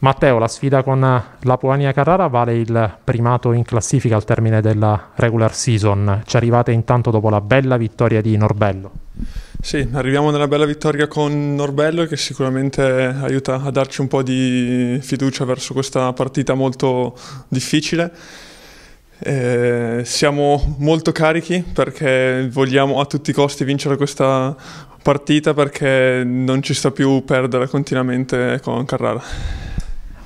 Matteo, la sfida con la Puania Carrara vale il primato in classifica al termine della regular season. Ci arrivate intanto dopo la bella vittoria di Norbello. Sì, arriviamo nella bella vittoria con Norbello che sicuramente aiuta a darci un po' di fiducia verso questa partita molto difficile. Eh, siamo molto carichi perché vogliamo a tutti i costi vincere questa partita perché non ci sta più perdere continuamente con Carrara.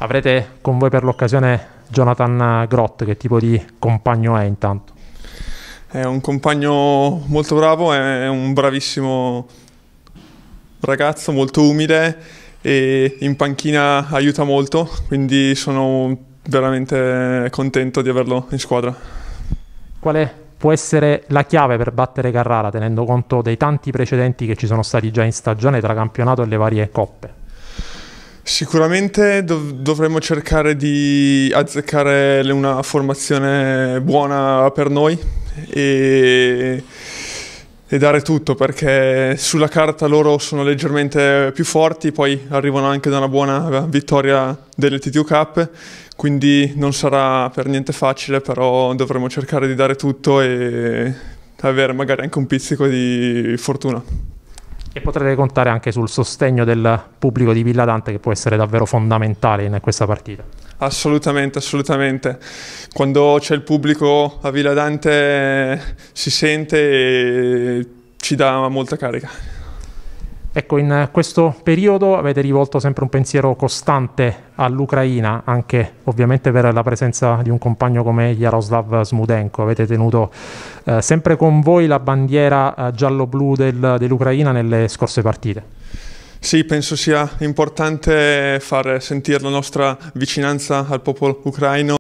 Avrete con voi per l'occasione Jonathan Grott, che tipo di compagno è intanto? È un compagno molto bravo, è un bravissimo ragazzo, molto umile e in panchina aiuta molto, quindi sono veramente contento di averlo in squadra. Quale può essere la chiave per battere Carrara, tenendo conto dei tanti precedenti che ci sono stati già in stagione tra campionato e le varie coppe? Sicuramente dov- dovremmo cercare di azzeccare una formazione buona per noi e, e, dare tutto perché sulla carta loro sono leggermente più forti, poi arrivano anche da una buona vittoria dell'TTU Cup, quindi non sarà per niente facile, però dovremo cercare di dare tutto e avere magari anche un pizzico di fortuna. E potrete contare anche sul sostegno del pubblico di Villa Dante che può essere davvero fondamentale in questa partita. Assolutamente, assolutamente. Quando c'è il pubblico a Villa Dante si sente e ci dà molta carica. Ecco, in questo periodo avete rivolto sempre un pensiero costante all'Ucraina, anche ovviamente per la presenza di un compagno come Jaroslav Smudenko. Avete tenuto eh, sempre con voi la bandiera eh, giallo-blu del, dell'Ucraina nelle scorse partite. Sì, penso sia importante far sentire la nostra vicinanza al popolo ucraino.